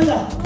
真的。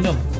我给你弄。